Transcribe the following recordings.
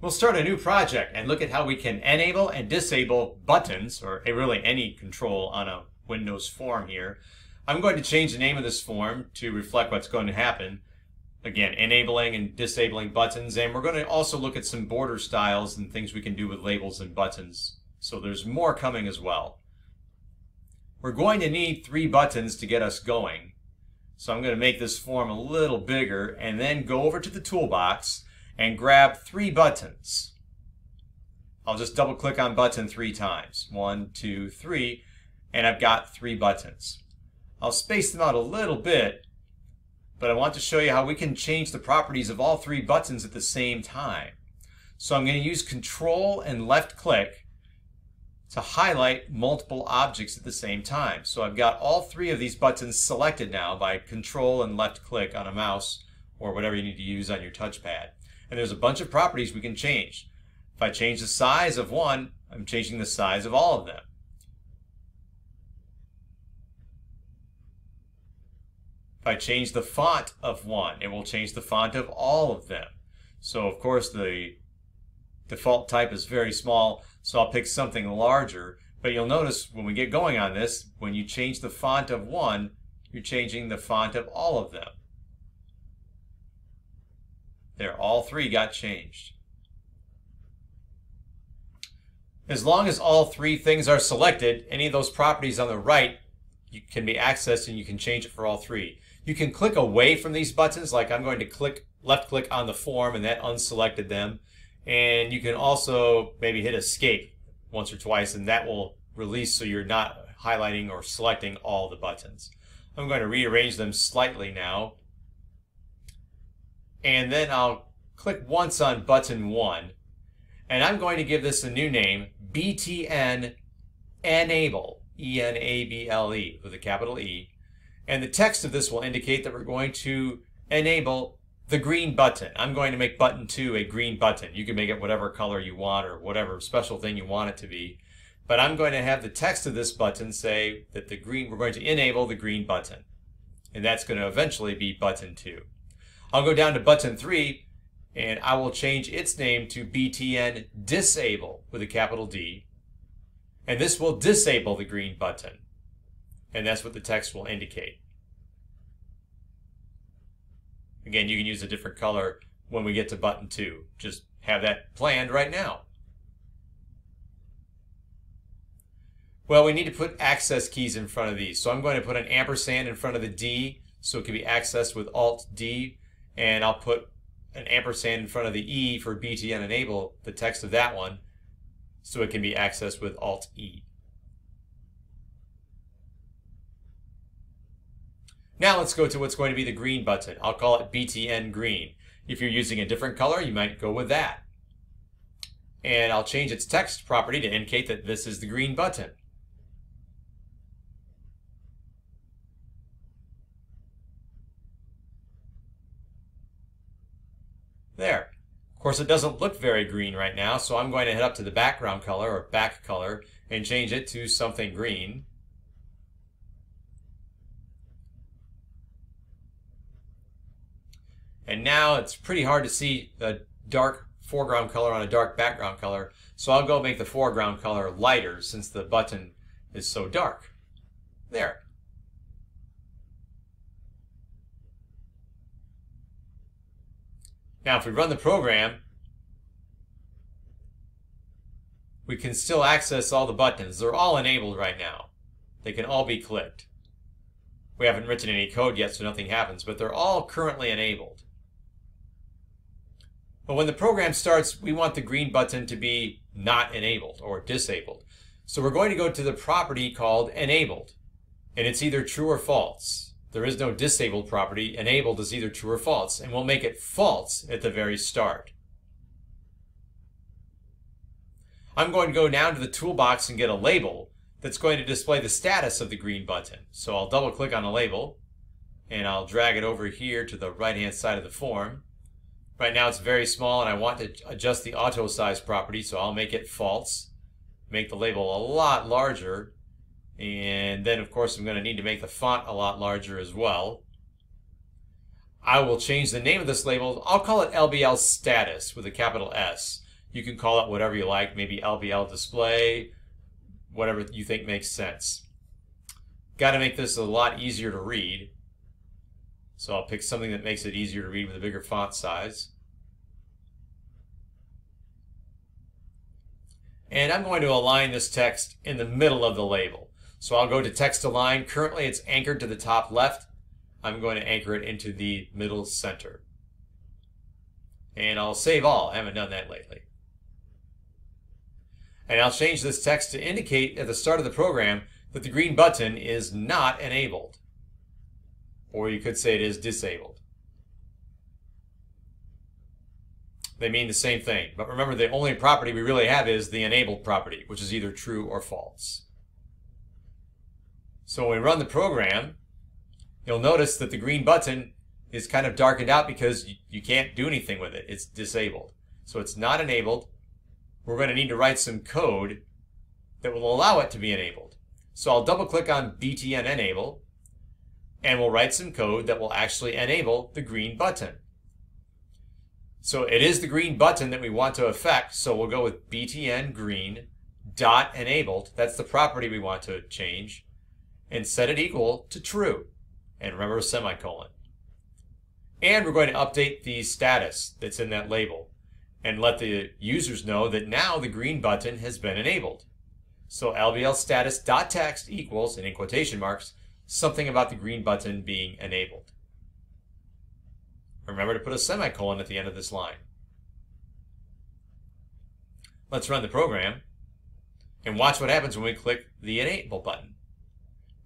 We'll start a new project and look at how we can enable and disable buttons, or really any control on a Windows form here. I'm going to change the name of this form to reflect what's going to happen. Again, enabling and disabling buttons, and we're going to also look at some border styles and things we can do with labels and buttons. So there's more coming as well. We're going to need three buttons to get us going. So I'm going to make this form a little bigger and then go over to the toolbox and grab three buttons. I'll just double click on button three times. One, two, three, and I've got three buttons. I'll space them out a little bit, but I want to show you how we can change the properties of all three buttons at the same time. So I'm going to use control and left click to highlight multiple objects at the same time. So I've got all three of these buttons selected now by control and left click on a mouse or whatever you need to use on your touchpad. And there's a bunch of properties we can change. If I change the size of one, I'm changing the size of all of them. If I change the font of one, it will change the font of all of them. So of course the default type is very small, so I'll pick something larger. But you'll notice when we get going on this, when you change the font of one, you're changing the font of all of them. There, all three got changed. As long as all three things are selected, any of those properties on the right you can be accessed and you can change it for all three. You can click away from these buttons, like I'm going to click left click on the form and that unselected them. And you can also maybe hit escape once or twice and that will release so you're not highlighting or selecting all the buttons. I'm going to rearrange them slightly now and then I'll click once on button 1 and I'm going to give this a new name BTN Enable E-N-A-B-L-E with a capital E and the text of this will indicate that we're going to enable the green button. I'm going to make button 2 a green button. You can make it whatever color you want or whatever special thing you want it to be. But I'm going to have the text of this button say that the green, we're going to enable the green button. And that's going to eventually be button 2. I'll go down to button 3 and I will change its name to BTN Disable with a capital D. And this will disable the green button. And that's what the text will indicate. Again, you can use a different color when we get to button 2. Just have that planned right now. Well, we need to put access keys in front of these. So I'm going to put an ampersand in front of the D so it can be accessed with Alt D and I'll put an ampersand in front of the E for BTN enable, the text of that one, so it can be accessed with Alt E. Now let's go to what's going to be the green button. I'll call it BTN green. If you're using a different color, you might go with that. And I'll change its text property to indicate that this is the green button. There. Of course, it doesn't look very green right now, so I'm going to head up to the background color or back color and change it to something green. And now it's pretty hard to see a dark foreground color on a dark background color, so I'll go make the foreground color lighter since the button is so dark. There. Now, if we run the program, we can still access all the buttons. They're all enabled right now. They can all be clicked. We haven't written any code yet, so nothing happens, but they're all currently enabled. But when the program starts, we want the green button to be not enabled or disabled. So we're going to go to the property called enabled, and it's either true or false. There is no disabled property. Enabled is either true or false, and we'll make it false at the very start. I'm going to go down to the toolbox and get a label that's going to display the status of the green button. So I'll double click on the label and I'll drag it over here to the right hand side of the form. Right now it's very small and I want to adjust the auto size property so I'll make it false. Make the label a lot larger and then, of course, I'm going to need to make the font a lot larger as well. I will change the name of this label. I'll call it LBL status with a capital S. You can call it whatever you like, maybe LBL display, whatever you think makes sense. Got to make this a lot easier to read. So I'll pick something that makes it easier to read with a bigger font size. And I'm going to align this text in the middle of the label. So I'll go to text align. Currently it's anchored to the top left. I'm going to anchor it into the middle center. And I'll save all. I haven't done that lately. And I'll change this text to indicate at the start of the program that the green button is not enabled. Or you could say it is disabled. They mean the same thing. But remember, the only property we really have is the enabled property, which is either true or false. So when we run the program, you'll notice that the green button is kind of darkened out because you, can't do anything with it. It's disabled. So it's not enabled. We're going to need to write some code that will allow it to be enabled. So I'll double click on BTN enable and we'll write some code that will actually enable the green button. So it is the green button that we want to affect. So we'll go with btn green dot enabled. That's the property we want to change and set it equal to true. And remember a semicolon. And we're going to update the status that's in that label and let the users know that now the green button has been enabled. So LBL status equals, and in quotation marks, something about the green button being enabled. Remember to put a semicolon at the end of this line. Let's run the program and watch what happens when we click the Enable button.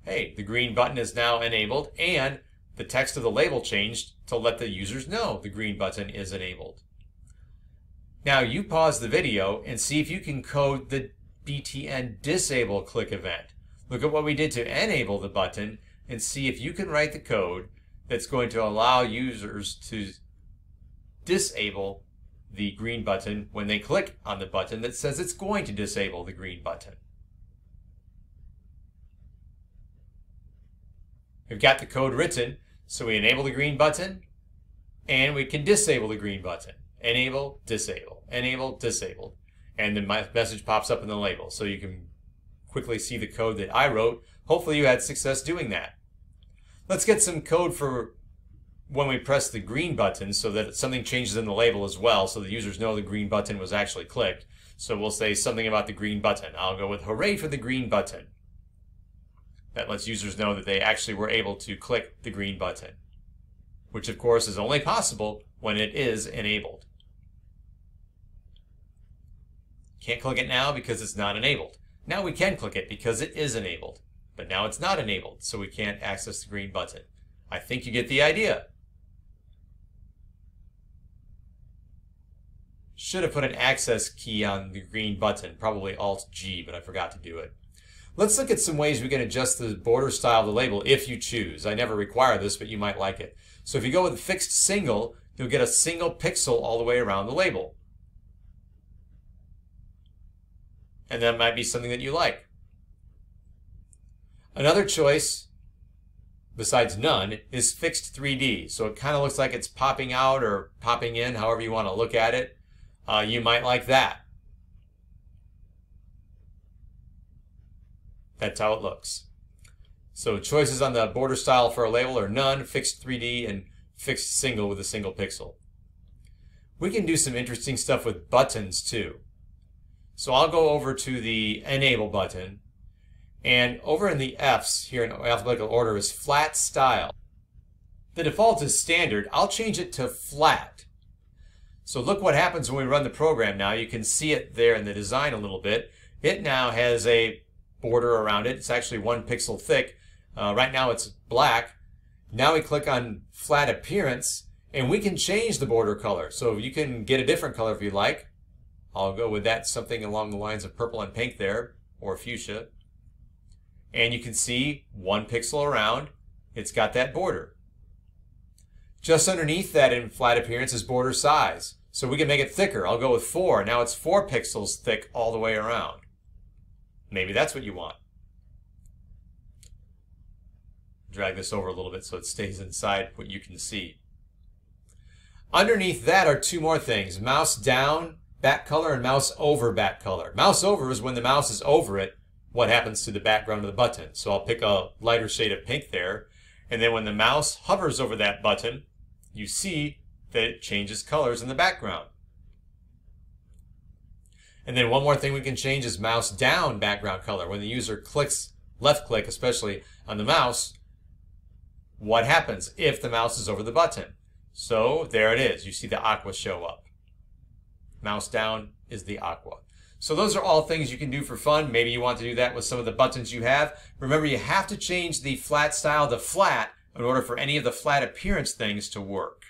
Hey, the green button is now enabled and the text of the label changed to let the users know the green button is enabled. Now you pause the video and see if you can code the BTN disable click event. Look at what we did to enable the button and see if you can write the code that's going to allow users to disable the green button when they click on the button that says it's going to disable the green button. We've got the code written, so we enable the green button, and we can disable the green button. Enable, disable, enable, disable. And then my message pops up in the label, so you can quickly see the code that I wrote. Hopefully you had success doing that. Let's get some code for when we press the green button so that something changes in the label as well so the users know the green button was actually clicked. So we'll say something about the green button. I'll go with hooray for the green button. That lets users know that they actually were able to click the green button, which of course is only possible when it is enabled. Can't click it now because it's not enabled. Now we can click it because it is enabled. But now it's not enabled, so we can't access the green button. I think you get the idea. Should have put an access key on the green button, probably Alt-G, but I forgot to do it. Let's look at some ways we can adjust the border style of the label if you choose. I never require this, but you might like it. So if you go with fixed single, you'll get a single pixel all the way around the label. And that might be something that you like. Another choice, besides none, is fixed 3D. So it kind of looks like it's popping out or popping in, however you want to look at it. Uh, you might like that. That's how it looks. So choices on the border style for a label are none, fixed 3D, and fixed single with a single pixel. We can do some interesting stuff with buttons too. So I'll go over to the enable button and over in the F's here in alphabetical order is flat style. The default is standard. I'll change it to flat. So look what happens when we run the program now. You can see it there in the design a little bit. It now has a border around it. It's actually one pixel thick. Uh, right now it's black. Now we click on flat appearance and we can change the border color. So you can get a different color if you like. I'll go with that something along the lines of purple and pink there or fuchsia and you can see one pixel around, it's got that border. Just underneath that in flat appearance is border size. So we can make it thicker. I'll go with four. Now it's four pixels thick all the way around. Maybe that's what you want. Drag this over a little bit so it stays inside what you can see. Underneath that are two more things. Mouse down back color and mouse over back color. Mouse over is when the mouse is over it, what happens to the background of the button. So I'll pick a lighter shade of pink there. And then when the mouse hovers over that button, you see that it changes colors in the background. And then one more thing we can change is mouse down background color. When the user clicks, left click especially on the mouse, what happens if the mouse is over the button? So there it is. You see the aqua show up. Mouse down is the aqua. So those are all things you can do for fun. Maybe you want to do that with some of the buttons you have. Remember, you have to change the flat style to flat in order for any of the flat appearance things to work.